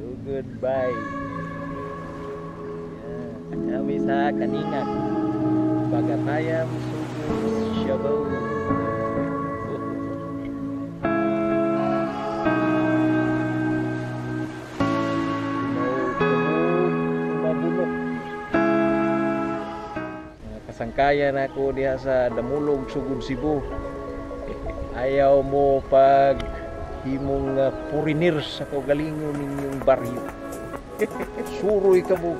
to goodbye ya, kami akan ingat bagaikan subuh syabau sangkayan ako diha sa Damulog Sugod Cebu ayaw mo pag himong uh, purinir sa kaugalingon ninyong baryo. Suroy ka mo.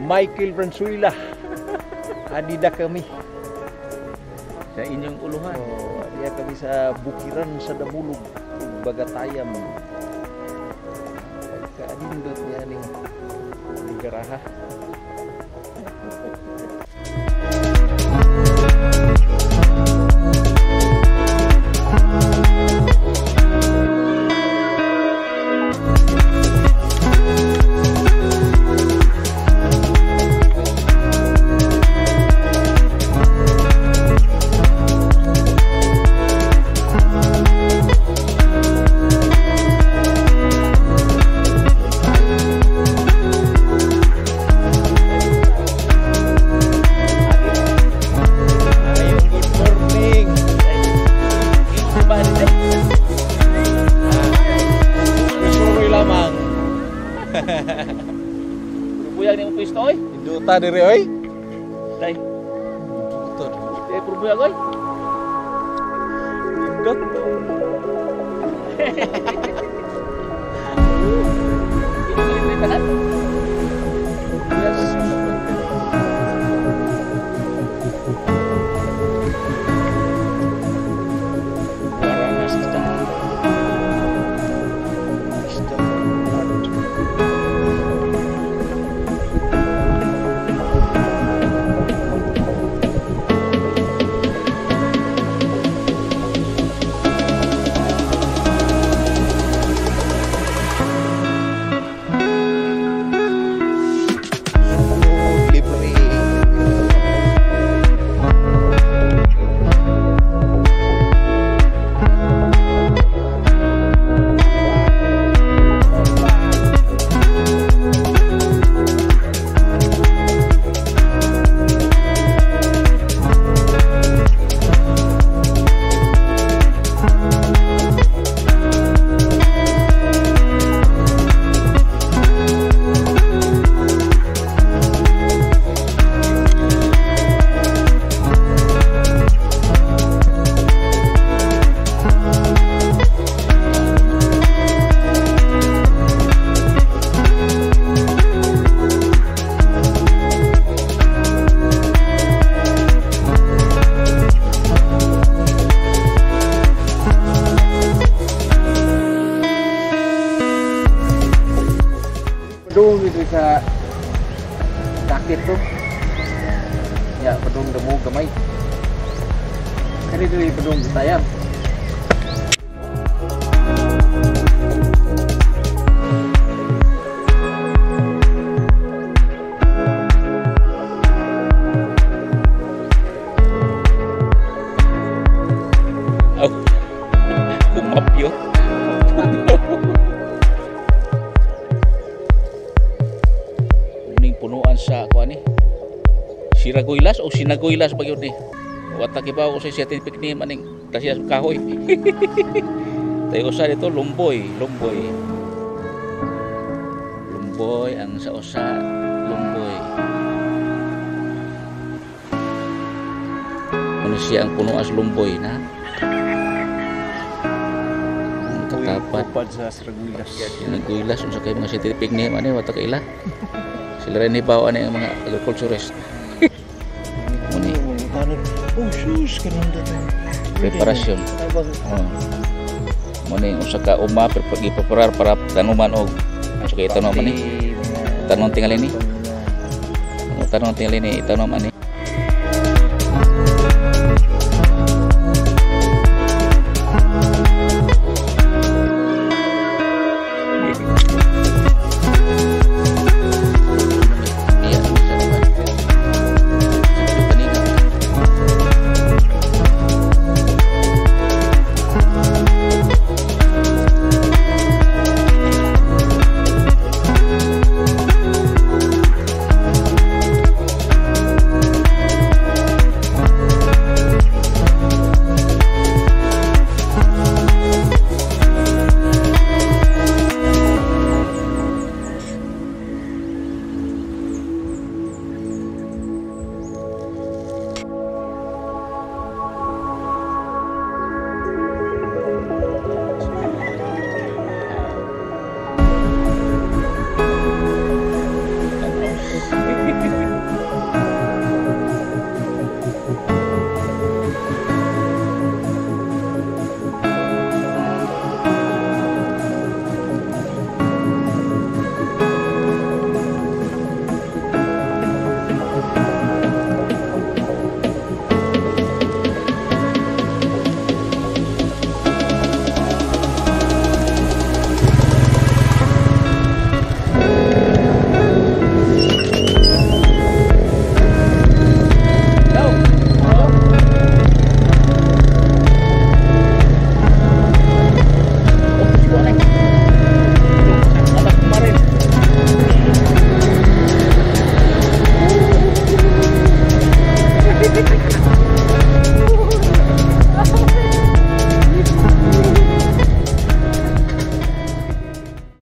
Michael Bransuila. Adida kami. Sa inyong uluhan. Oh, adiya kami sa bukiran sa Damulog, Bagatayam. Kaadindot niya ning garaha. harta dari oi. Dai. Betul. Ya oi. Dot. ដូចថាដាក់ទៀតទៅយ៉ាបដុងដមូកម៉ៃខានេះដូចបដុងតែយ៉ា Oh, cũng mập yếu Siragoylas o sinagoylas ba yun ni? Wata kiba ko sa siyatin pikni maning tasya kahoy. Tayo sa dito lumboy, lumboy. Lumboy ang sa usa, lumboy. Ano siya ang punuan sa lumboy na? Katapat. Upad sa Sragulas. Nagguilas unsa kay mga scientific ni man wata kaila. Sila rin hibaw ani ang mga agriculturist. Preparation. oh sheesh kanang Mo ning usa ka uma pergi preparar para tanuman og Masuk kita no man ni. Tanong tingali oh, ni. Tanong tingali ni, tanong man ni.